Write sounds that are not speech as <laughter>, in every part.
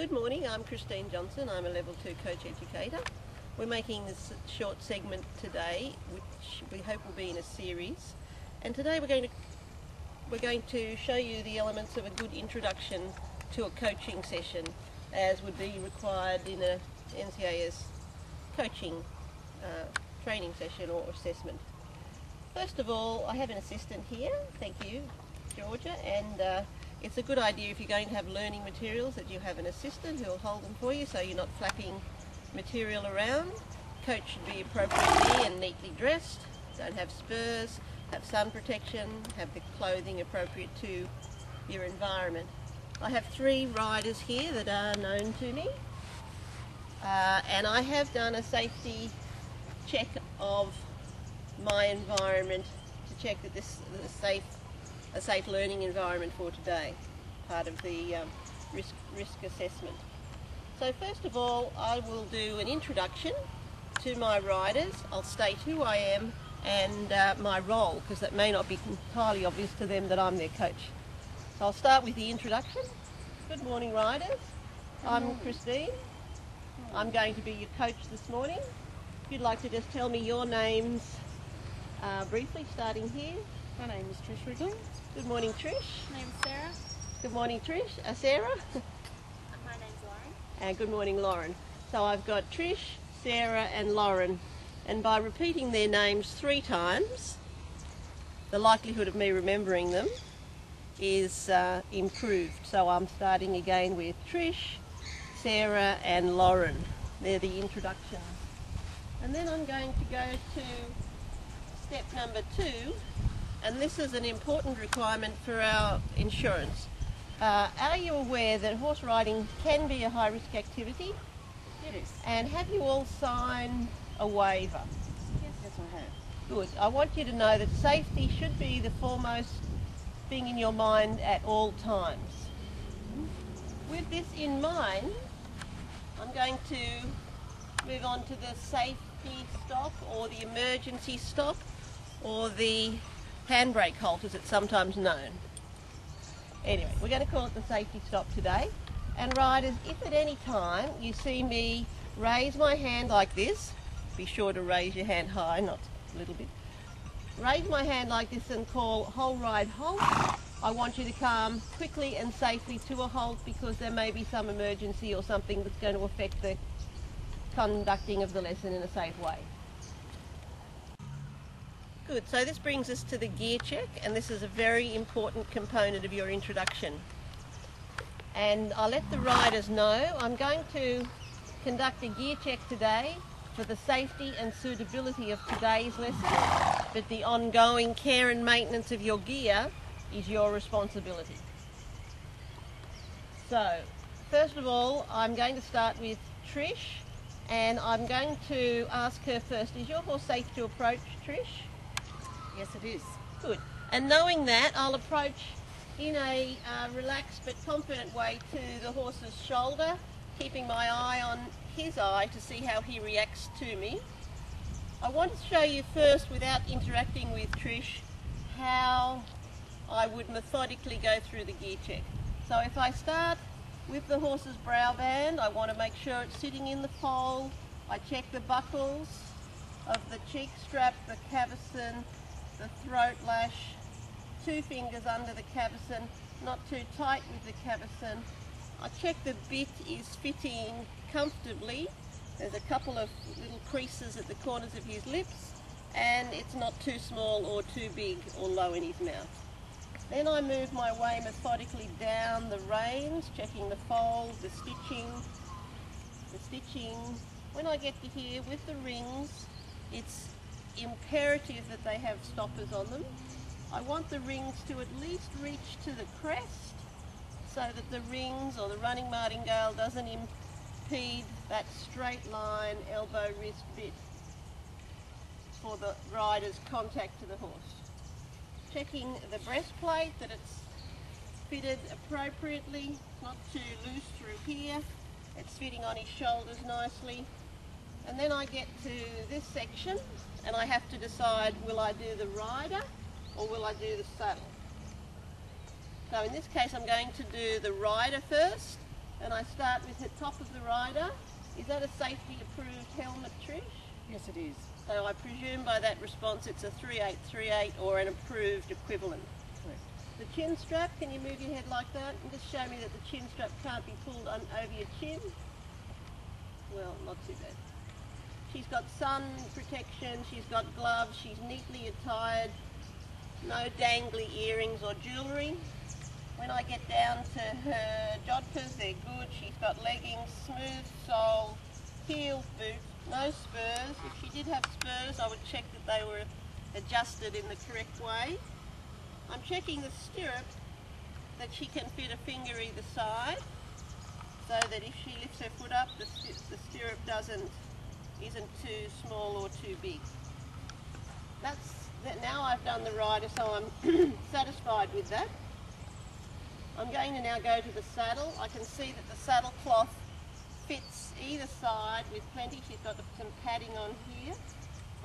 Good morning, I'm Christine Johnson. I'm a level 2 coach educator. We're making this short segment today, which we hope will be in a series. And today we're going to we're going to show you the elements of a good introduction to a coaching session, as would be required in a NCAS coaching uh, training session or assessment. First of all, I have an assistant here. Thank you, Georgia, and uh, it's a good idea if you're going to have learning materials that you have an assistant who will hold them for you so you're not flapping material around. Coach should be appropriately and neatly dressed, don't have spurs, have sun protection, have the clothing appropriate to your environment. I have three riders here that are known to me uh, and I have done a safety check of my environment to check that this is safe a safe learning environment for today, part of the um, risk, risk assessment. So first of all, I will do an introduction to my riders. I'll state who I am and uh, my role, because that may not be entirely obvious to them that I'm their coach. So I'll start with the introduction. Good morning, riders. I'm. Christine. I'm going to be your coach this morning. If you'd like to just tell me your names uh, briefly, starting here. My name is Trish Wrigley. Good morning, Trish. My name's Sarah. Good morning, Trish. Uh, Sarah. My name's Lauren. And good morning, Lauren. So I've got Trish, Sarah and Lauren. And by repeating their names three times, the likelihood of me remembering them is uh, improved. So I'm starting again with Trish, Sarah and Lauren. They're the introduction. And then I'm going to go to step number two, and this is an important requirement for our insurance. Uh, are you aware that horse riding can be a high risk activity? Yes. And have you all signed a waiver? Yes, yes I have. Good. I want you to know that safety should be the foremost thing in your mind at all times. With this in mind, I'm going to move on to the safety stop or the emergency stop or the handbrake halt as it's sometimes known. Anyway, we're going to call it the safety stop today. And riders, if at any time you see me raise my hand like this, be sure to raise your hand high, not a little bit. Raise my hand like this and call whole ride halt. I want you to come quickly and safely to a halt because there may be some emergency or something that's going to affect the conducting of the lesson in a safe way. Good, so this brings us to the gear check and this is a very important component of your introduction. And I'll let the riders know I'm going to conduct a gear check today for the safety and suitability of today's lesson, but the ongoing care and maintenance of your gear is your responsibility. So, first of all, I'm going to start with Trish, and I'm going to ask her first, is your horse safe to approach, Trish? Yes, it is. Good. And knowing that, I'll approach in a uh, relaxed but confident way to the horse's shoulder, keeping my eye on his eye to see how he reacts to me. I want to show you first, without interacting with Trish, how I would methodically go through the gear check. So if I start with the horse's brow band, I want to make sure it's sitting in the foal. I check the buckles of the cheek strap, the cavesson, the throat lash, two fingers under the cavesson, not too tight with the cavesson. I check the bit is fitting comfortably. There's a couple of little creases at the corners of his lips and it's not too small or too big or low in his mouth. Then I move my way methodically down the reins, checking the fold, the stitching, the stitching. When I get to here with the rings, it's imperative that they have stoppers on them. I want the rings to at least reach to the crest so that the rings or the running martingale doesn't impede that straight line elbow wrist bit for the rider's contact to the horse. Checking the breastplate that it's fitted appropriately, not too loose through here. It's fitting on his shoulders nicely. And then I get to this section and I have to decide will I do the rider or will I do the saddle. So in this case I'm going to do the rider first And I start with the top of the rider. Is that a safety approved helmet, Trish? Yes, it is. So I presume by that response it's a 3838 or an approved equivalent. Correct. The chin strap, can you move your head like that and just show me that the chin strap can't be pulled on over your chin? Well, not too bad. She's got sun protection, she's got gloves, she's neatly attired, no dangly earrings or jewellery. When I get down to her jodhpurs, they're good. She's got leggings, smooth sole, heel boots, no spurs. If she did have spurs, I would check that they were adjusted in the correct way. I'm checking the stirrup that she can fit a finger either side so that if she lifts her foot up the, the stirrup doesn't isn't too small or too big. That's that now I've done the rider so I'm <clears throat> satisfied with that. I'm going to now go to the saddle. I can see that the saddle cloth fits either side with plenty. She's got some padding on here.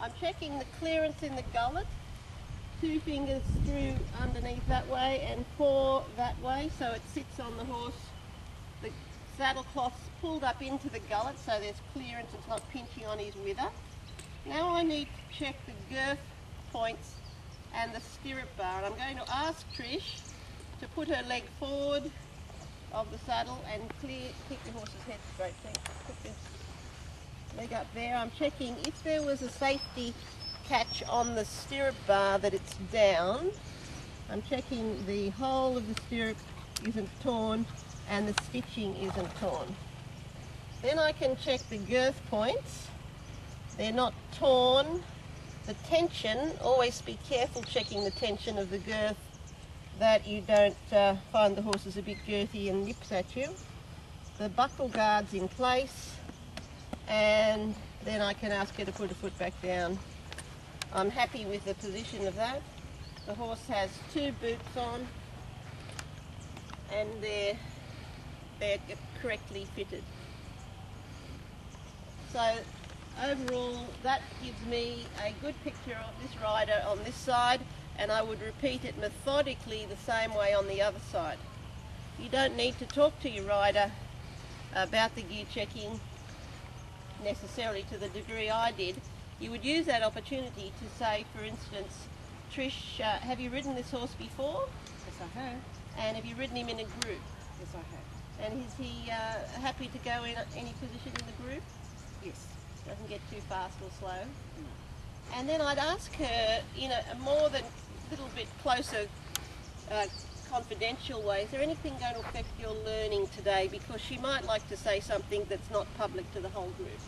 I'm checking the clearance in the gullet two fingers through underneath that way and four that way so it sits on the horse. The saddle cloth's pulled up into the gullet so there's clearance, it's not pinching on his wither. Now I need to check the girth points and the stirrup bar. And I'm going to ask Trish to put her leg forward of the saddle and clear, keep the horse's head straight. Put this leg up there. I'm checking if there was a safety catch on the stirrup bar that it's down. I'm checking the whole of the stirrup isn't torn and the stitching isn't torn. Then I can check the girth points. They're not torn. The tension, always be careful checking the tension of the girth that you don't uh, find the horse is a bit girthy and nips at you. The buckle guard's in place and then I can ask her to put her foot back down. I'm happy with the position of that. The horse has two boots on and they're, they're correctly fitted. So overall that gives me a good picture of this rider on this side and I would repeat it methodically the same way on the other side. You don't need to talk to your rider about the gear checking necessarily to the degree I did. You would use that opportunity to say, for instance, Trish, uh, have you ridden this horse before? Yes, I have. And have you ridden him in a group? Yes, I have. And is he uh, happy to go in any position in the group? Yes. Doesn't get too fast or slow? And then I'd ask her in a, a more than a little bit closer uh, confidential way, is there anything going to affect your learning today? Because she might like to say something that's not public to the whole group.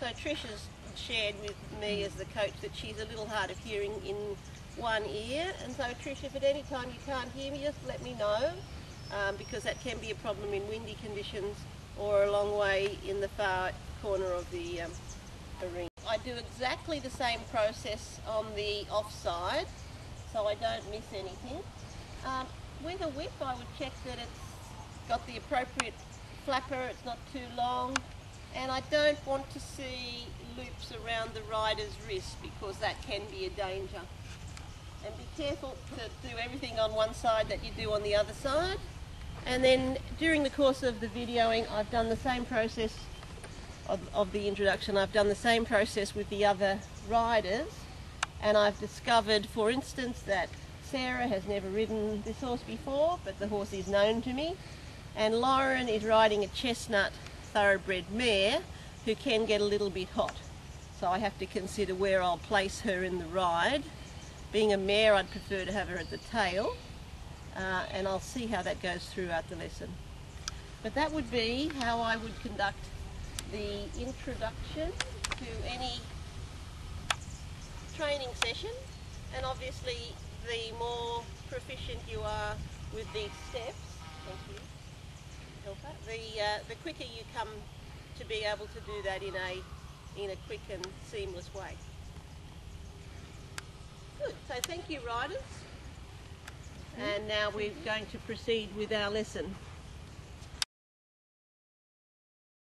So Trisha's shared with me as the coach that she's a little hard of hearing in one ear. And so Trish, if at any time you can't hear me, just let me know. Um, because that can be a problem in windy conditions or a long way in the far corner of the um, arena. I do exactly the same process on the offside so I don't miss anything. Um, with a whip I would check that it's got the appropriate flapper, it's not too long and I don't want to see loops around the rider's wrist because that can be a danger. And be careful to do everything on one side that you do on the other side. And then during the course of the videoing I've done the same process of, of the introduction, I've done the same process with the other riders and I've discovered, for instance, that Sarah has never ridden this horse before, but the horse is known to me, and Lauren is riding a chestnut thoroughbred mare who can get a little bit hot. So I have to consider where I'll place her in the ride. Being a mare, I'd prefer to have her at the tail, uh, and I'll see how that goes throughout the lesson. But that would be how I would conduct the introduction to any training session and obviously the more proficient you are with these steps, thank you, Helper, the, uh, the quicker you come to be able to do that in a, in a quick and seamless way. Good, so thank you riders. And now we're going to proceed with our lesson.